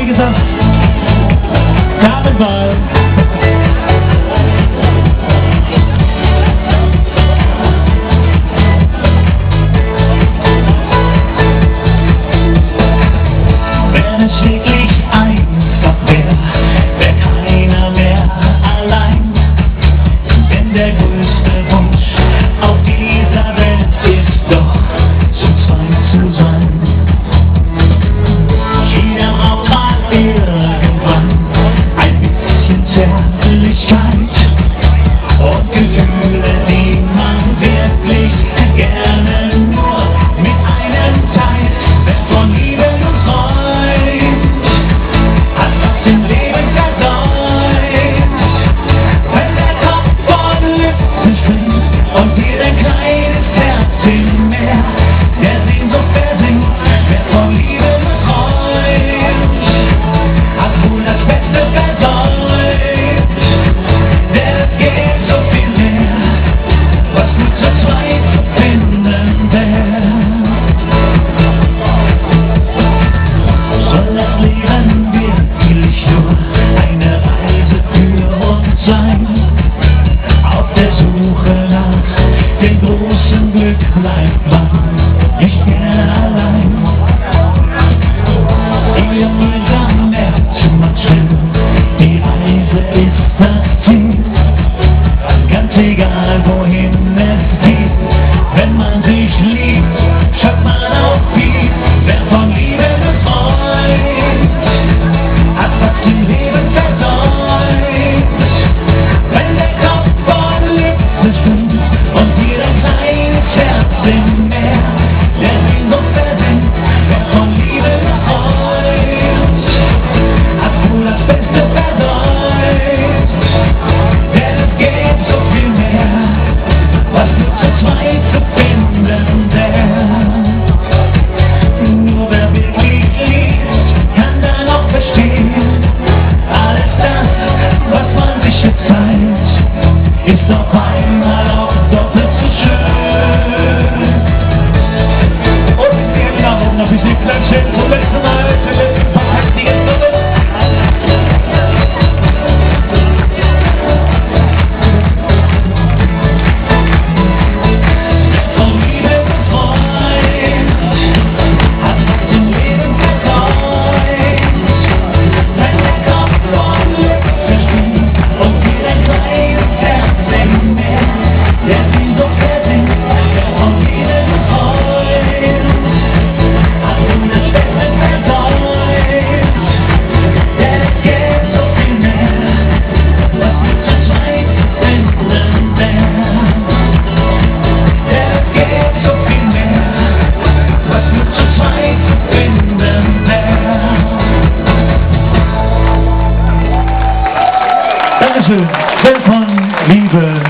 Wie gesagt, damit mal. den großen Glück bleibt bei don't Stefan Liebe.